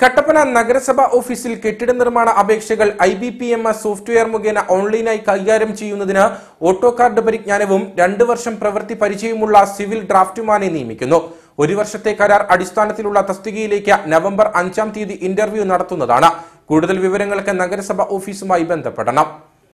കട്ടപ്പന നഗരസഭ ഓഫീസിൽ കെട്ടിട നിർമ്മാണ അപേക്ഷകൾ I B P M S software മുഖേന ഓൺലൈനായി കൈകാര്യം ചെയ്യുന്നതിന് ഓട്ടോ കാർഡ് പരിജ്ഞാനവും രണ്ട് വർഷം പ്രവൃത്തി പരിചയമുള്ള സിവിൽ ഡ്രാഫ്റ്റുമാനെ നിയമിക്കുന്നു. ഒരു വർഷത്തെ കരാർ അടിസ്ഥാനത്തിലുള്ള തസ്തികയിലേക്ക് നവംബർ അഞ്ചാം തീയതി ഇന്റർവ്യൂ നടത്തുന്നതാണ്. കൂടുതൽ വിവരങ്ങൾക്ക് നഗരസഭ ഓഫീസുമായി ബന്ധപ്പെടണം.